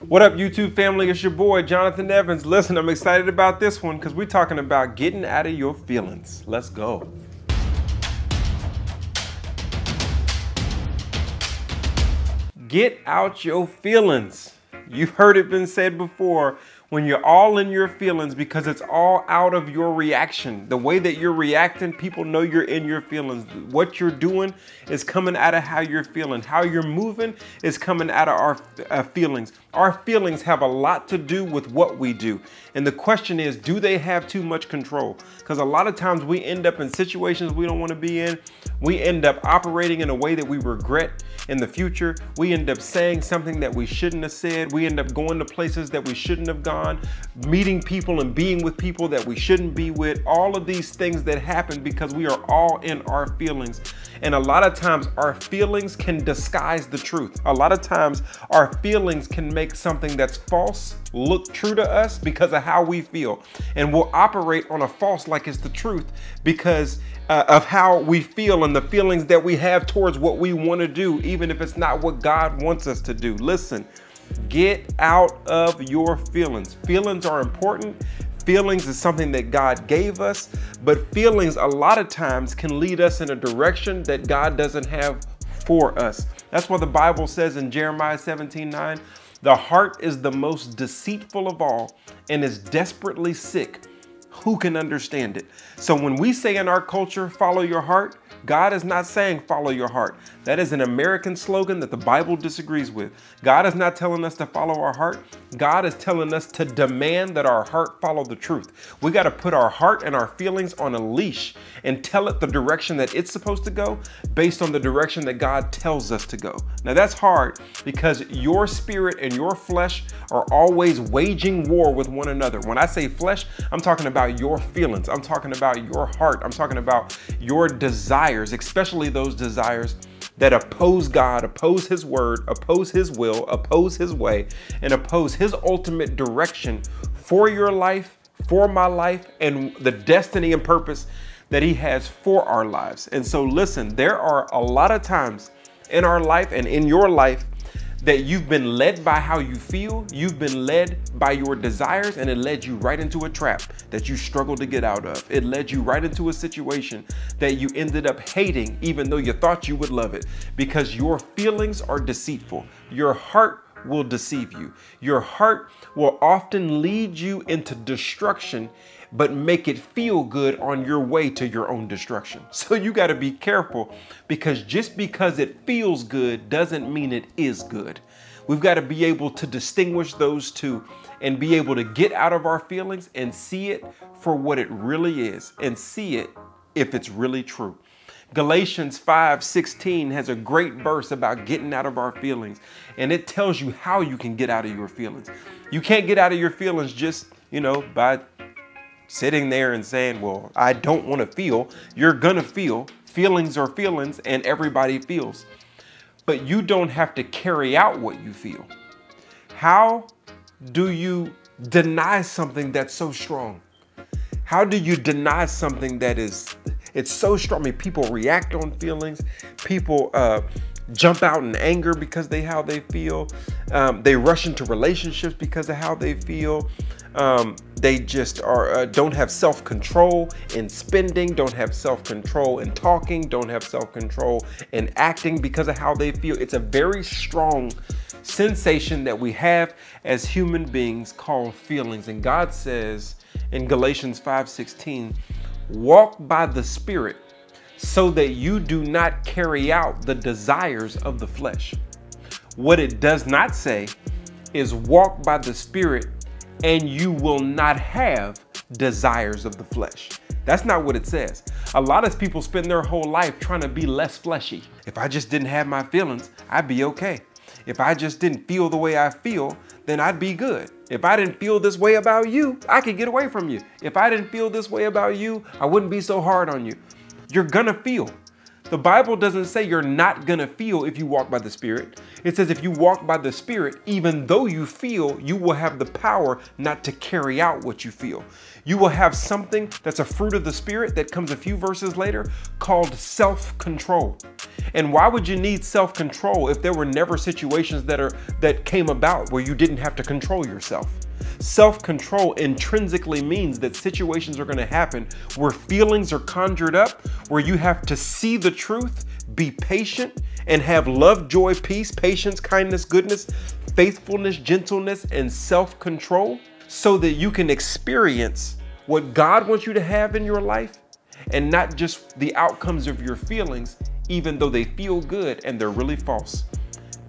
What up, YouTube family? It's your boy, Jonathan Evans. Listen, I'm excited about this one because we're talking about getting out of your feelings. Let's go. Get out your feelings. You've heard it been said before when you're all in your feelings because it's all out of your reaction. The way that you're reacting, people know you're in your feelings. What you're doing is coming out of how you're feeling. How you're moving is coming out of our uh, feelings. Our feelings have a lot to do with what we do. And the question is, do they have too much control? Because a lot of times we end up in situations we don't want to be in. We end up operating in a way that we regret in the future. We end up saying something that we shouldn't have said. We end up going to places that we shouldn't have gone, meeting people and being with people that we shouldn't be with. All of these things that happen because we are all in our feelings. And a lot of times our feelings can disguise the truth. A lot of times our feelings can make something that's false look true to us because of how we feel. And we'll operate on a false like it's the truth because uh, of how we feel and the feelings that we have towards what we want to do, even if it's not what God wants us to do. Listen, get out of your feelings. Feelings are important. Feelings is something that God gave us, but feelings a lot of times can lead us in a direction that God doesn't have for us. That's what the Bible says in Jeremiah 17 9. The heart is the most deceitful of all and is desperately sick. Who can understand it? So when we say in our culture, follow your heart, God is not saying follow your heart. That is an American slogan that the Bible disagrees with. God is not telling us to follow our heart. God is telling us to demand that our heart follow the truth. We got to put our heart and our feelings on a leash and tell it the direction that it's supposed to go based on the direction that God tells us to go. Now that's hard because your spirit and your flesh are always waging war with one another. When I say flesh, I'm talking about your feelings. I'm talking about your heart. I'm talking about your desires, especially those desires that oppose God, oppose His word, oppose His will, oppose His way, and oppose His ultimate direction for your life, for my life, and the destiny and purpose that He has for our lives. And so, listen, there are a lot of times in our life and in your life that you've been led by how you feel, you've been led by your desires, and it led you right into a trap that you struggled to get out of. It led you right into a situation that you ended up hating, even though you thought you would love it, because your feelings are deceitful. Your heart will deceive you. Your heart will often lead you into destruction, but make it feel good on your way to your own destruction. So you got to be careful because just because it feels good doesn't mean it is good. We've got to be able to distinguish those two and be able to get out of our feelings and see it for what it really is and see it if it's really true. Galatians 5:16 has a great verse about getting out of our feelings and it tells you how you can get out of your feelings. You can't get out of your feelings just, you know, by sitting there and saying, "Well, I don't want to feel." You're going to feel. Feelings are feelings and everybody feels. But you don't have to carry out what you feel. How do you deny something that's so strong? How do you deny something that is it's so strong. I mean, people react on feelings. People uh, jump out in anger because they how they feel. Um, they rush into relationships because of how they feel. Um, they just are uh, don't have self-control in spending, don't have self-control in talking, don't have self-control in acting because of how they feel. It's a very strong sensation that we have as human beings called feelings. And God says in Galatians 5:16 Walk by the Spirit so that you do not carry out the desires of the flesh. What it does not say is walk by the Spirit and you will not have desires of the flesh. That's not what it says. A lot of people spend their whole life trying to be less fleshy. If I just didn't have my feelings, I'd be okay. If I just didn't feel the way I feel, then I'd be good. If I didn't feel this way about you, I could get away from you. If I didn't feel this way about you, I wouldn't be so hard on you. You're gonna feel. The Bible doesn't say you're not gonna feel if you walk by the Spirit. It says, if you walk by the Spirit, even though you feel, you will have the power not to carry out what you feel. You will have something that's a fruit of the Spirit that comes a few verses later called self control. And why would you need self control if there were never situations that, are, that came about where you didn't have to control yourself? Self control intrinsically means that situations are going to happen where feelings are conjured up, where you have to see the truth, be patient, and have love, joy, peace, patience, kindness, goodness, faithfulness, gentleness, and self control so that you can experience what God wants you to have in your life and not just the outcomes of your feelings, even though they feel good and they're really false.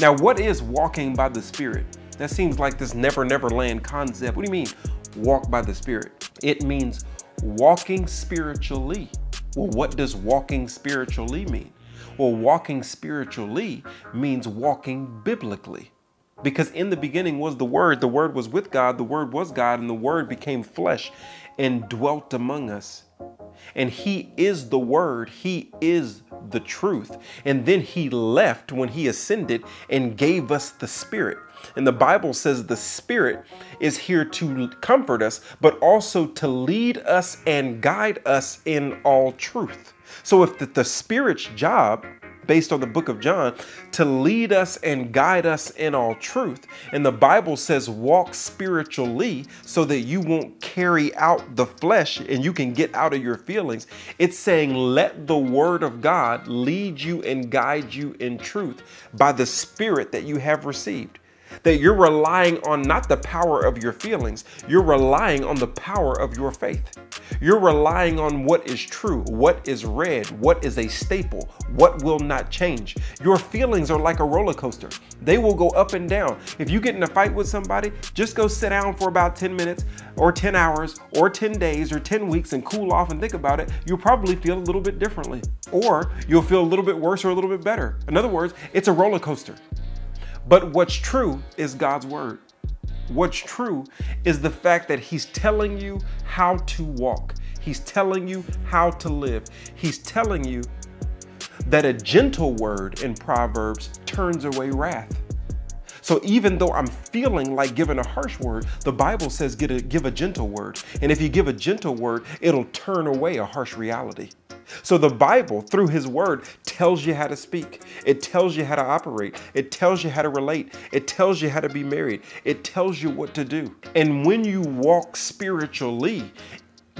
Now, what is walking by the Spirit? That seems like this never, never land concept. What do you mean, walk by the Spirit? It means walking spiritually. Well, what does walking spiritually mean? Well, walking spiritually means walking biblically. Because in the beginning was the Word, the Word was with God, the Word was God, and the Word became flesh and dwelt among us. And He is the Word, He is the truth. And then He left when He ascended and gave us the Spirit. And the Bible says the Spirit is here to comfort us, but also to lead us and guide us in all truth. So if the, the Spirit's job based on the book of John to lead us and guide us in all truth. And the Bible says, walk spiritually so that you won't carry out the flesh and you can get out of your feelings. It's saying, let the word of God lead you and guide you in truth by the spirit that you have received that you're relying on not the power of your feelings, you're relying on the power of your faith. You're relying on what is true, what is read, what is a staple, what will not change. Your feelings are like a roller coaster. They will go up and down. If you get in a fight with somebody, just go sit down for about 10 minutes or 10 hours or 10 days or 10 weeks and cool off and think about it. You'll probably feel a little bit differently or you'll feel a little bit worse or a little bit better. In other words, it's a roller coaster. But what's true is God's word. What's true is the fact that He's telling you how to walk. He's telling you how to live. He's telling you that a gentle word in Proverbs turns away wrath. So even though I'm feeling like giving a harsh word, the Bible says give a, give a gentle word. And if you give a gentle word, it'll turn away a harsh reality. So the Bible, through His Word, tells you how to speak. It tells you how to operate. It tells you how to relate. It tells you how to be married. It tells you what to do. And when you walk spiritually,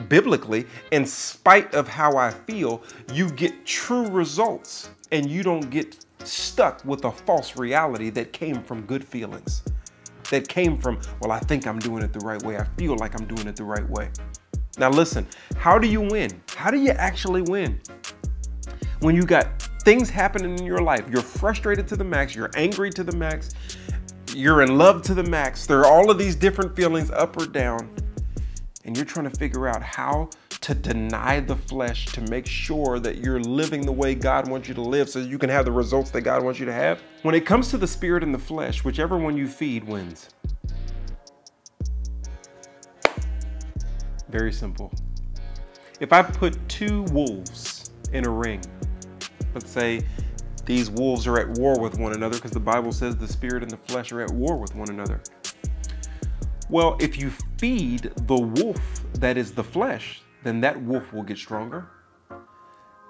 biblically, in spite of how I feel, you get true results and you don't get stuck with a false reality that came from good feelings. That came from, well, I think I'm doing it the right way. I feel like I'm doing it the right way. Now, listen, how do you win? How do you actually win? When you got things happening in your life, you're frustrated to the max, you're angry to the max, you're in love to the max. There are all of these different feelings up or down, and you're trying to figure out how to deny the flesh to make sure that you're living the way God wants you to live so you can have the results that God wants you to have. When it comes to the spirit and the flesh, whichever one you feed wins. Very simple. If I put two wolves in a ring, let's say these wolves are at war with one another because the Bible says the spirit and the flesh are at war with one another. Well, if you feed the wolf that is the flesh, then that wolf will get stronger.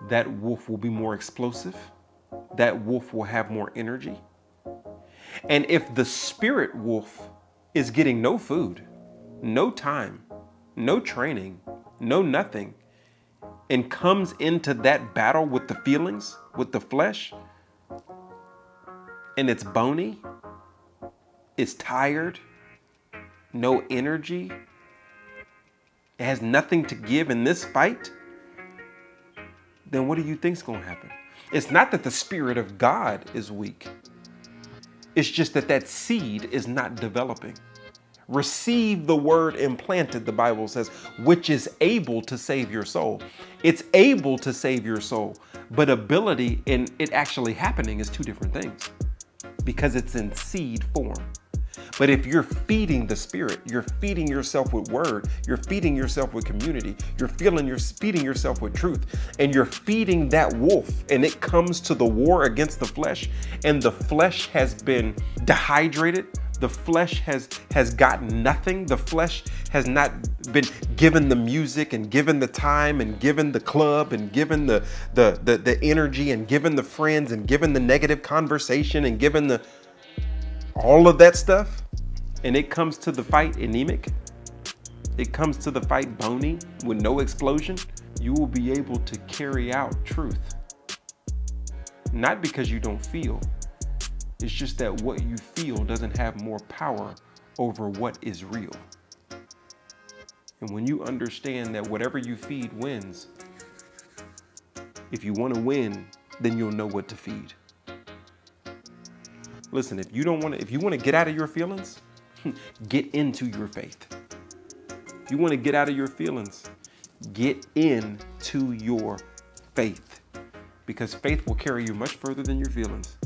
That wolf will be more explosive. That wolf will have more energy. And if the spirit wolf is getting no food, no time, no training, no nothing, and comes into that battle with the feelings, with the flesh, and it's bony, it's tired, no energy, it has nothing to give in this fight, then what do you think's going to happen? It's not that the spirit of God is weak. It's just that that seed is not developing receive the word implanted, the Bible says, which is able to save your soul. It's able to save your soul, but ability in it actually happening is two different things because it's in seed form. But if you're feeding the spirit, you're feeding yourself with word, you're feeding yourself with community, you're feeling you're feeding yourself with truth, and you're feeding that wolf, and it comes to the war against the flesh, and the flesh has been dehydrated, the flesh has has gotten nothing the flesh has not been given the music and given the time and given the club and given the the the, the energy and given the friends and given the negative conversation and given the all of that stuff? And it comes to the fight anemic. It comes to the fight bony with no explosion. You will be able to carry out truth. Not because you don't feel. It's just that what you feel doesn't have more power over what is real. And when you understand that whatever you feed wins, if you want to win, then you'll know what to feed. Listen, if you don't want to, if you want to get out of your feelings, get into your faith. If you want to get out of your feelings, get into your faith. Because faith will carry you much further than your feelings.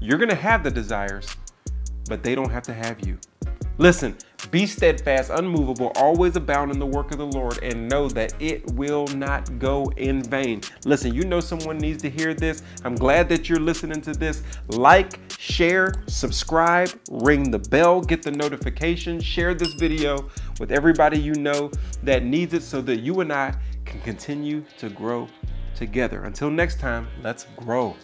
You're going to have the desires, but they don't have to have you. Listen, be steadfast, unmovable, always abound in the work of the Lord, and know that it will not go in vain. Listen, you know someone needs to hear this. I'm glad that you're listening to this. Like, share, subscribe, ring the bell, get the notification, share this video with everybody you know that needs it so that you and I can continue to grow together. Until next time, let's grow.